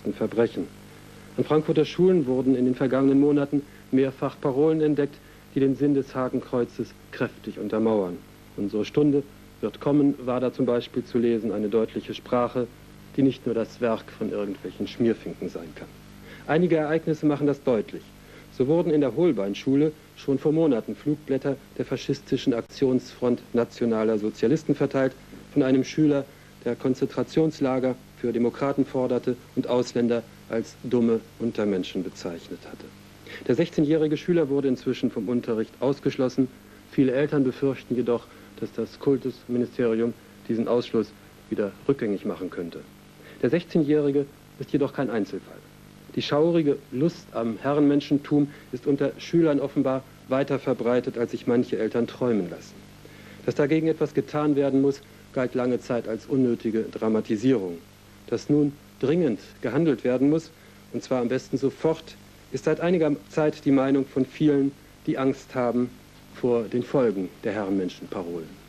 schlimmsten Verbrechen. An Frankfurter Schulen wurden in den vergangenen Monaten mehrfach Parolen entdeckt, die den Sinn des Hakenkreuzes kräftig untermauern. Unsere Stunde wird kommen, war da zum Beispiel zu lesen, eine deutliche Sprache, die nicht nur das Werk von irgendwelchen Schmierfinken sein kann. Einige Ereignisse machen das deutlich. So wurden in der Holbeinschule schon vor Monaten Flugblätter der faschistischen Aktionsfront nationaler Sozialisten verteilt von einem Schüler, der Konzentrationslager für Demokraten forderte und Ausländer als dumme Untermenschen bezeichnet hatte. Der 16-jährige Schüler wurde inzwischen vom Unterricht ausgeschlossen. Viele Eltern befürchten jedoch, dass das Kultusministerium diesen Ausschluss wieder rückgängig machen könnte. Der 16-jährige ist jedoch kein Einzelfall. Die schaurige Lust am Herrenmenschentum ist unter Schülern offenbar weiter verbreitet, als sich manche Eltern träumen lassen. Dass dagegen etwas getan werden muss, galt lange Zeit als unnötige Dramatisierung. Dass nun dringend gehandelt werden muss, und zwar am besten sofort, ist seit einiger Zeit die Meinung von vielen, die Angst haben vor den Folgen der Herrenmenschenparolen.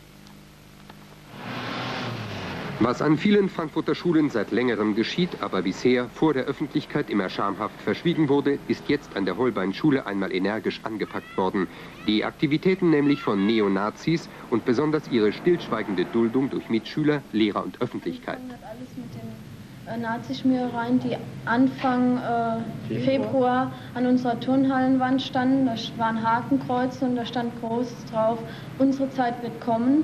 Was an vielen Frankfurter Schulen seit längerem geschieht, aber bisher vor der Öffentlichkeit immer schamhaft verschwiegen wurde, ist jetzt an der Holbein-Schule einmal energisch angepackt worden. Die Aktivitäten nämlich von Neonazis und besonders ihre stillschweigende Duldung durch Mitschüler, Lehrer und Öffentlichkeit. Alles mit den äh, Nazischmierereien, die Anfang äh, Februar an unserer Turnhallenwand standen. Da waren Hakenkreuze und da stand groß drauf, unsere Zeit wird kommen.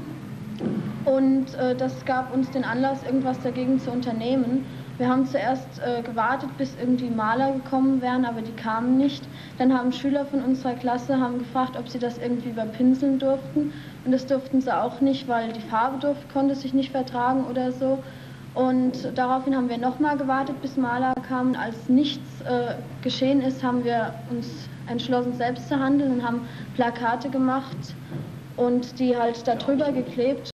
Und äh, das gab uns den Anlass, irgendwas dagegen zu unternehmen. Wir haben zuerst äh, gewartet, bis irgendwie Maler gekommen wären, aber die kamen nicht. Dann haben Schüler von unserer Klasse haben gefragt, ob sie das irgendwie überpinseln durften. Und das durften sie auch nicht, weil die Farbe durfte, konnte sich nicht vertragen oder so. Und daraufhin haben wir nochmal gewartet, bis Maler kamen. Als nichts äh, geschehen ist, haben wir uns entschlossen, selbst zu handeln und haben Plakate gemacht und die halt da drüber geklebt